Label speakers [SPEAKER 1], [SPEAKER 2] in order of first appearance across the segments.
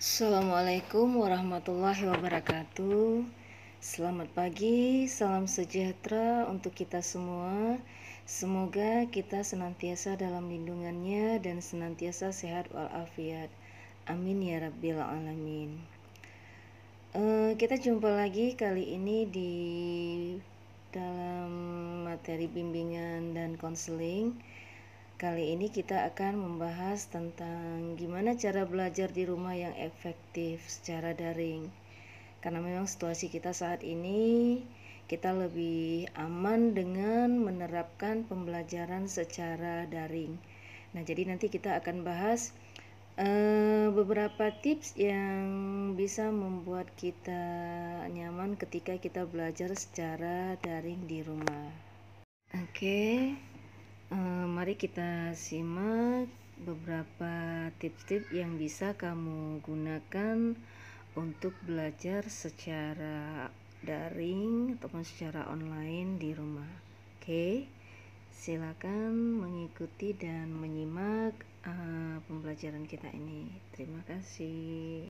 [SPEAKER 1] Assalamualaikum warahmatullahi wabarakatuh. Selamat pagi, salam sejahtera untuk kita semua. Semoga kita senantiasa dalam lindungannya dan senantiasa sehat walafiat. Amin ya Rabbil 'Alamin. Uh, kita jumpa lagi kali ini di dalam materi bimbingan dan konseling Kali ini kita akan membahas tentang gimana cara belajar di rumah yang efektif secara daring. Karena memang situasi kita saat ini kita lebih aman dengan menerapkan pembelajaran secara daring. Nah, jadi nanti kita akan bahas uh, beberapa tips yang bisa membuat kita nyaman ketika kita belajar secara daring di rumah. Oke. Okay. Eh, mari kita simak beberapa tips-tips yang bisa kamu gunakan untuk belajar secara daring ataupun secara online di rumah. Oke. Silakan mengikuti dan menyimak uh, pembelajaran kita ini. Terima kasih.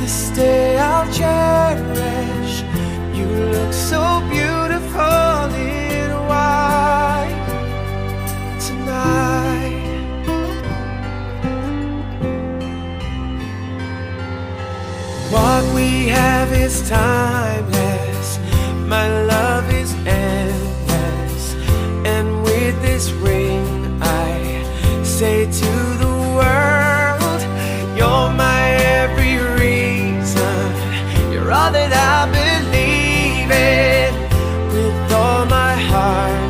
[SPEAKER 2] This day I'll cherish. You look so beautiful in white tonight. What we have is timeless. My love is endless. And with this ring, I say to that I believe it with all my heart.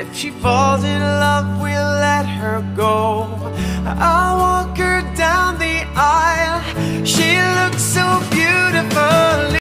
[SPEAKER 2] if she falls in love, we'll let her